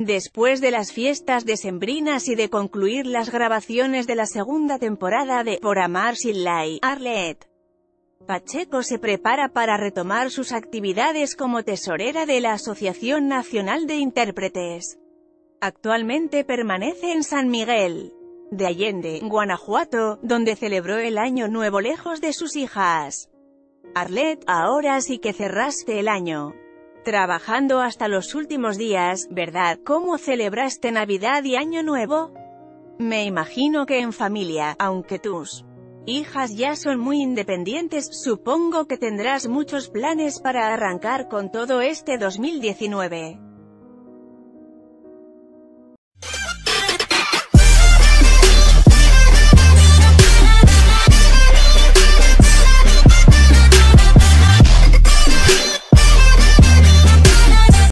Después de las fiestas decembrinas y de concluir las grabaciones de la segunda temporada de Por Amar Sin Lay, Arlette Pacheco se prepara para retomar sus actividades como tesorera de la Asociación Nacional de Intérpretes. Actualmente permanece en San Miguel de Allende, Guanajuato, donde celebró el año nuevo lejos de sus hijas. Arlette, ahora sí que cerraste el año. Trabajando hasta los últimos días, ¿verdad? ¿Cómo celebraste Navidad y Año Nuevo? Me imagino que en familia, aunque tus hijas ya son muy independientes, supongo que tendrás muchos planes para arrancar con todo este 2019.